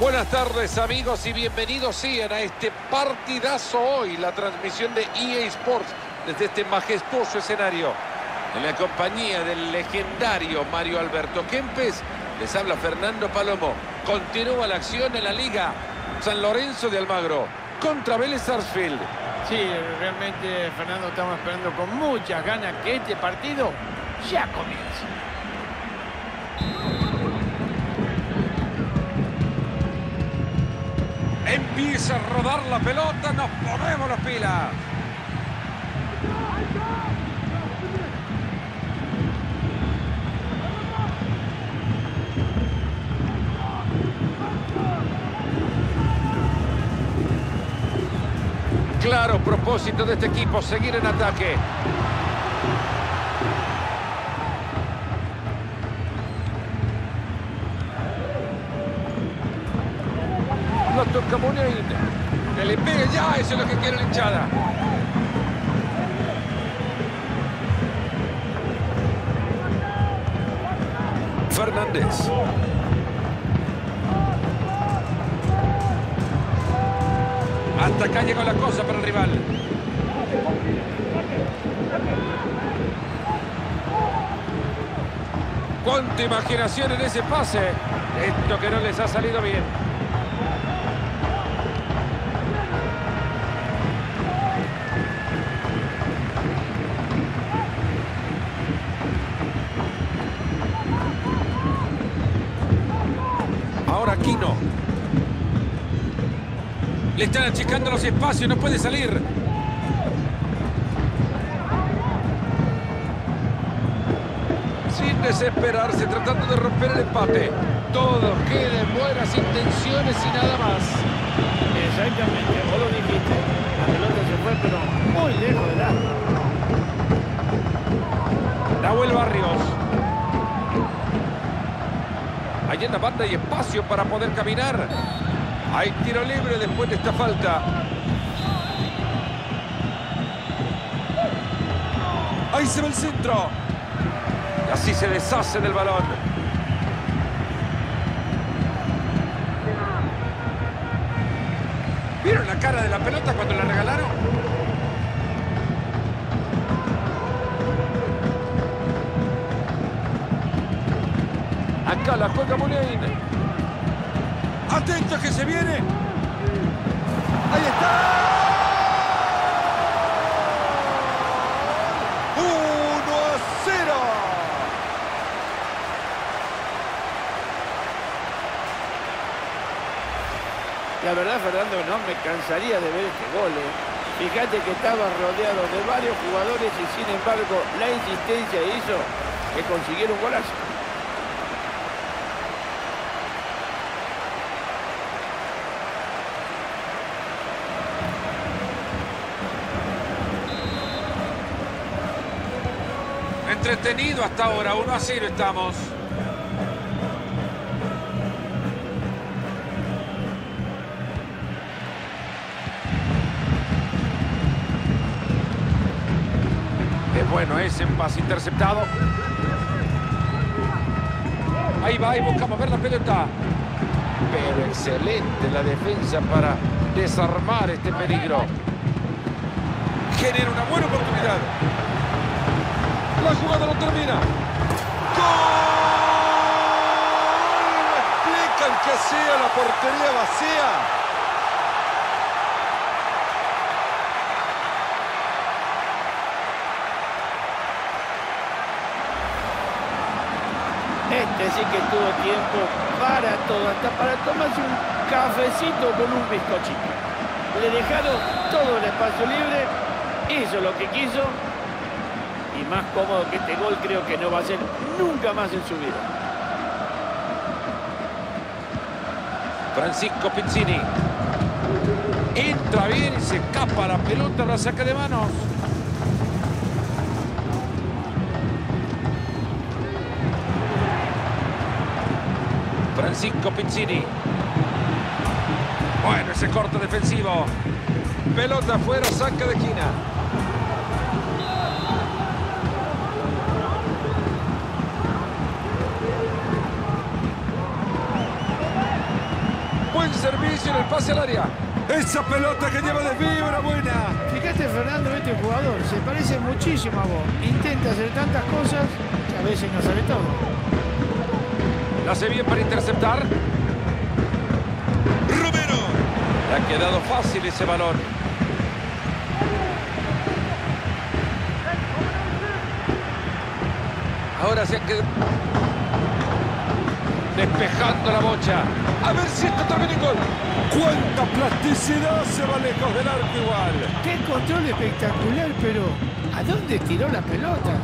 Buenas tardes amigos y bienvenidos sean a este partidazo hoy, la transmisión de EA Sports desde este majestuoso escenario. En la compañía del legendario Mario Alberto Kempes, les habla Fernando Palomo. Continúa la acción en la Liga San Lorenzo de Almagro contra Vélez Sarsfield. Sí, realmente, Fernando, estamos esperando con muchas ganas que este partido ya comience. Empieza a rodar la pelota, nos ponemos las pilas. Claro propósito de este equipo, seguir en ataque. Toca Muniain. Que le pegue ya, eso es lo que quiere la hinchada. Fernández. Hasta acá llegó la cosa para el rival. Cuánta imaginación en ese pase. Esto que no les ha salido bien. Le están achicando los espacios, no puede salir. Sin desesperarse, tratando de romper el empate. Todo queda en buenas intenciones y nada más. Exactamente, vos lo dijiste. La pelota se fue, pero muy lejos del arco. Nahuel Barrios. Allí en la banda hay espacio para poder caminar. Hay tiro libre después de esta falta. Ahí se ve el centro. Y así se deshace del balón. ¿Vieron la cara de la pelota cuando la regalaron? Acá la juega Muniain. Atento que se viene. Ahí está. 1 a 0. La verdad, Fernando, no me cansaría de ver este gol. ¿eh? Fíjate que estaba rodeado de varios jugadores y sin embargo la insistencia hizo que consiguiera un golazo. Entretenido hasta ahora, 1 a 0 estamos. Es bueno ese pase interceptado. Ahí va y buscamos ver la pelota. Pero excelente la defensa para desarmar este peligro. Genera una buena oportunidad. La jugada no termina. ¡Gol! Me explican que sea la portería vacía. Este sí que tuvo tiempo para todo, hasta para tomarse un cafecito con un bizcochito. Le dejaron todo el espacio libre, hizo lo que quiso y más cómodo que este gol creo que no va a ser nunca más en su vida. Francisco Pizzini. Entra bien y se escapa la pelota, la saca de manos. Francisco Pizzini. Bueno, ese corte defensivo. Pelota afuera, saca de esquina. Pase al área. Esa pelota que lleva de fibra buena. Fíjate, Fernando, este jugador se parece muchísimo a vos. Intenta hacer tantas cosas que a veces no sabe todo. La hace bien para interceptar. Romero. Le ha quedado fácil ese balón. Ahora se ha quedado... Despejando la bocha. A ver si esto también es gol. ¡Cuánta plasticidad se va lejos del arco igual! Qué control espectacular, pero ¿a dónde tiró la pelota?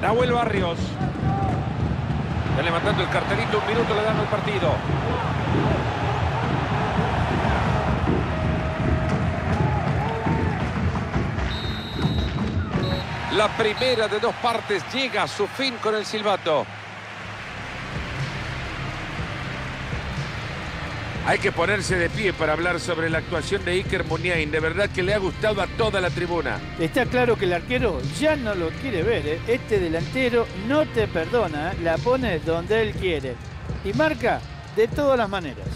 Nahuel Barrios. Está levantando el cartelito, un minuto le dan al partido. La primera de dos partes llega a su fin con el silbato. Hay que ponerse de pie para hablar sobre la actuación de Iker Muniain. De verdad que le ha gustado a toda la tribuna. Está claro que el arquero ya no lo quiere ver. ¿eh? Este delantero no te perdona, ¿eh? la pone donde él quiere. Y marca de todas las maneras.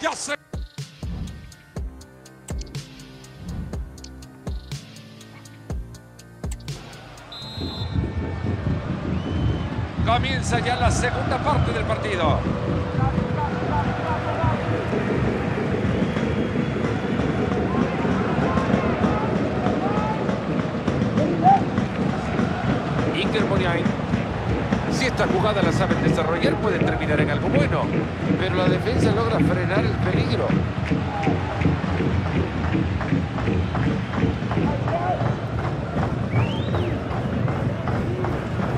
Ya se... Comienza ya la segunda parte del partido. Iker Muniain. Si esta jugada la saben desarrollar, puede terminar en algo bueno. Pero la defensa logra frenar el peligro.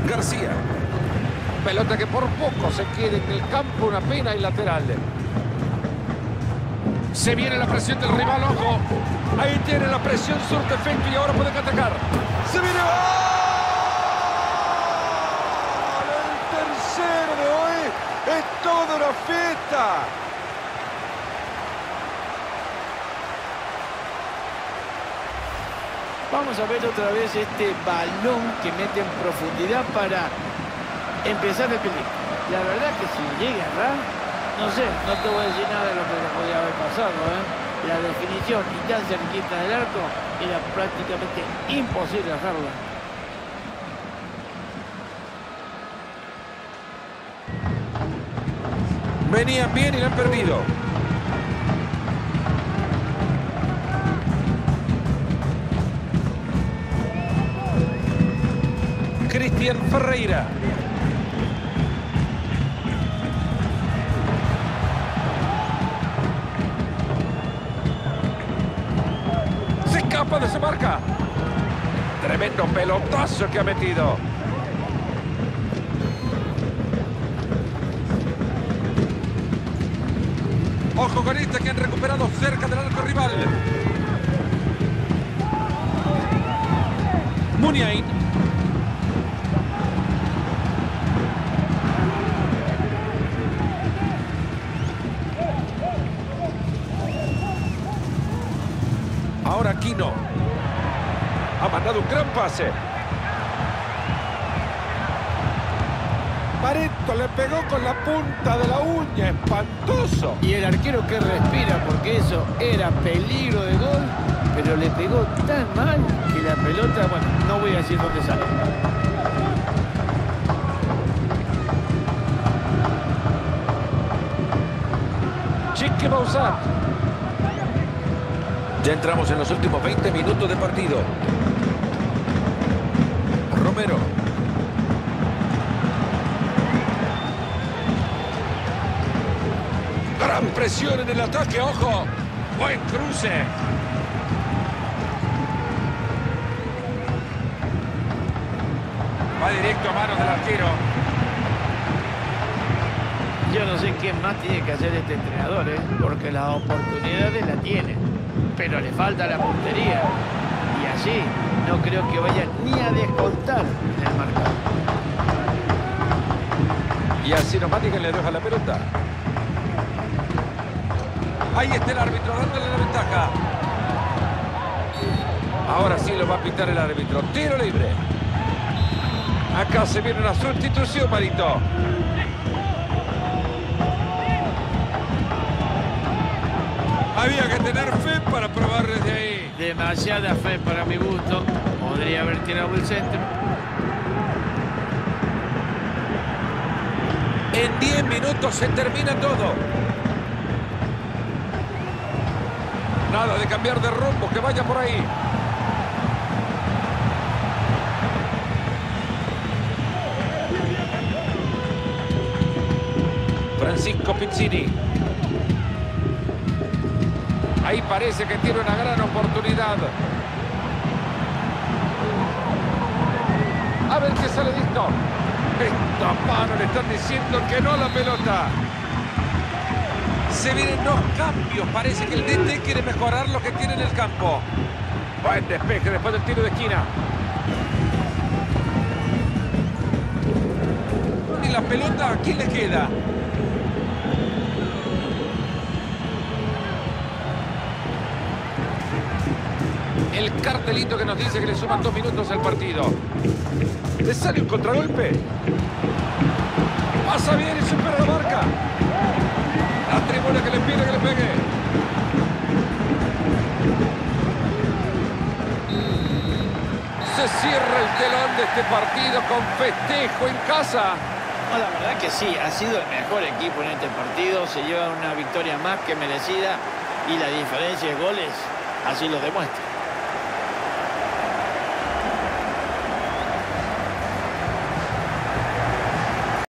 García. Pelota que por poco se queda en el campo, una pena y lateral. Se viene la presión del rival, ojo. Ahí tiene la presión, surte efecto y ahora pueden atacar. Se viene ¡Gol! El tercero de hoy es toda una fiesta. Vamos a ver otra vez este balón que mete en profundidad para empezar el peligro. La verdad que si llega a no sé, no te voy a decir nada de lo que le podía haber pasado. ¿eh? La definición y tan cerquita del arco era prácticamente imposible hacerla. Venían bien y la han perdido. Cristian Ferreira. Escapa de marca. Tremendo pelotazo que ha metido. Ojo con este que han recuperado cerca del arco rival. Muniain. Ahora Aquino. Ha mandado un gran pase. Pareto le pegó con la punta de la uña. Espantoso. Y el arquero que respira, porque eso era peligro de gol, pero le pegó tan mal que la pelota, bueno, no voy a decir dónde sale. Chique Bausat. Ya entramos en los últimos 20 minutos de partido. Gran presión en el ataque, ojo. Buen cruce. Va directo a manos del arquero. Yo no sé qué más tiene que hacer este entrenador, ¿eh? porque las oportunidades la tiene, pero le falta la puntería. Y así no creo que vayan ni a descontar el marcador. Y así nomás le deja la pelota. Ahí está el árbitro dándole la ventaja. Ahora sí lo va a pintar el árbitro. Tiro libre. Acá se viene una sustitución, Marito. Había que tener fe para probar desde ahí. Demasiada fe para mi gusto. Podría haber tirado el centro. En 10 minutos se termina todo. Nada de cambiar de rumbo, que vaya por ahí. Francisco Pizzini. Ahí parece que tiene una gran oportunidad. A ver qué sale de esto. Esta mano le están diciendo que no a la pelota. Se vienen dos cambios. Parece que el DT quiere mejorar lo que tiene en el campo. Buen despeje después del tiro de esquina. ¿Y la pelota a quién le queda? El cartelito que nos dice que le suman dos minutos al partido. ¿Le sale un contragolpe? Pasa bien y supera la marca. La tribuna que le pide que le pegue. Se cierra el telón de este partido con festejo en casa. La verdad que sí, ha sido el mejor equipo en este partido. Se lleva una victoria más que merecida y la diferencia de goles así lo demuestra.